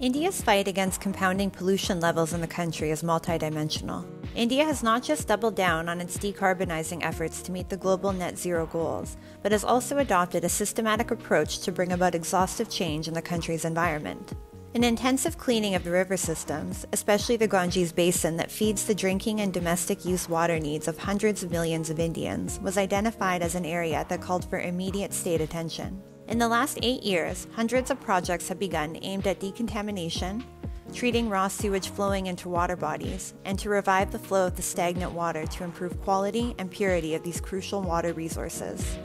India's fight against compounding pollution levels in the country is multidimensional. India has not just doubled down on its decarbonizing efforts to meet the global net zero goals, but has also adopted a systematic approach to bring about exhaustive change in the country's environment. An intensive cleaning of the river systems, especially the Ganges Basin that feeds the drinking and domestic use water needs of hundreds of millions of Indians, was identified as an area that called for immediate state attention. In the last eight years, hundreds of projects have begun aimed at decontamination, treating raw sewage flowing into water bodies, and to revive the flow of the stagnant water to improve quality and purity of these crucial water resources.